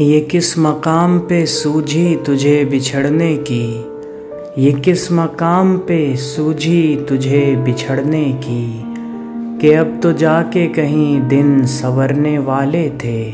ये किस मकाम पे सूझी तुझे बिछड़ने की? ये किस मकाम पे सूझी तुझे बिछड़ने की? कि अब तो जाके कहीं दिन संवरने वाले थे।